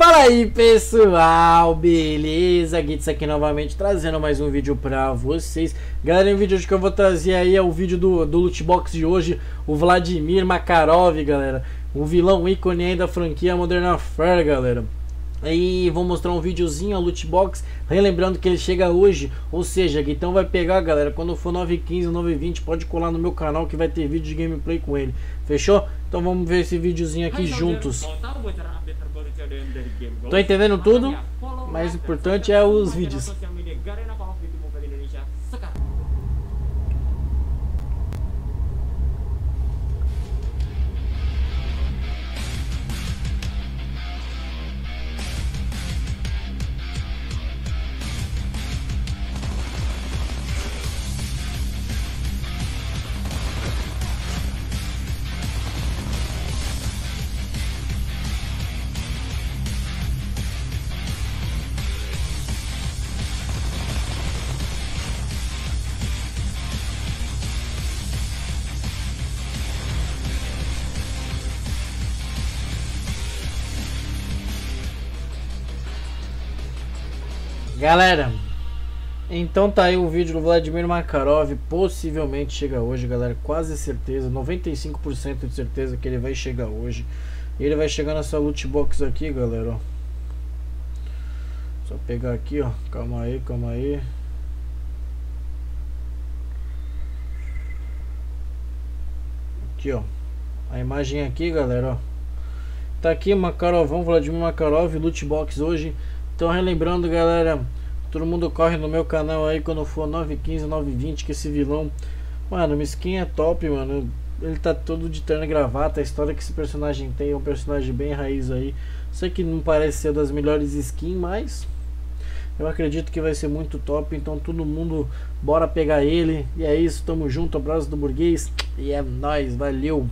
Fala aí pessoal, beleza? Gitz aqui novamente trazendo mais um vídeo pra vocês Galera, o vídeo hoje que eu vou trazer aí é o vídeo do, do lootbox de hoje O Vladimir Makarov, galera O vilão ícone aí da franquia Modern Warfare, galera e vou mostrar um videozinho, a loot box, relembrando que ele chega hoje, ou seja, então vai pegar, galera, quando for 9h15, 9h20, pode colar no meu canal que vai ter vídeo de gameplay com ele, fechou? Então vamos ver esse videozinho aqui juntos. Tô entendendo tudo? Mais importante é os vídeos. Galera, então tá aí o vídeo do Vladimir Makarov, possivelmente chega hoje, galera, quase certeza, 95% de certeza que ele vai chegar hoje. Ele vai chegar nessa loot box aqui, galera, ó. Só pegar aqui, ó. Calma aí, calma aí. Aqui, ó. A imagem aqui, galera, ó. Tá aqui Makarovão, Vladimir Makarov, loot box hoje. Então relembrando galera, todo mundo corre no meu canal aí quando for 915, 920 que esse vilão, mano, o skin é top, mano. Ele tá todo de terno e gravata, a história que esse personagem tem é um personagem bem raiz aí. Sei que não parece ser das melhores skins, mas eu acredito que vai ser muito top, então todo mundo bora pegar ele. E é isso, tamo junto, abraço do burguês e é nóis, valeu!